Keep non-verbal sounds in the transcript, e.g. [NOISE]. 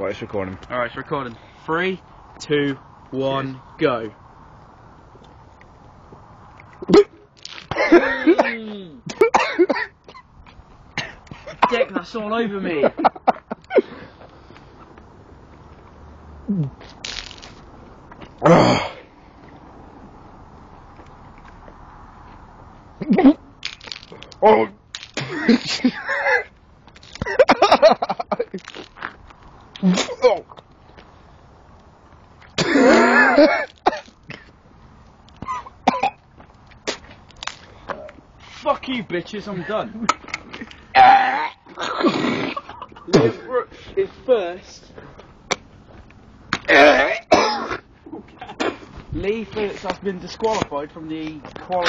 Right, it's recording. Alright, it's recording. Three, two, one, go. Dick, that's all over me. [LAUGHS] oh. [LAUGHS] oh. Fuck you, bitches, I'm done. is first. Lee Phillips has been disqualified from the quality.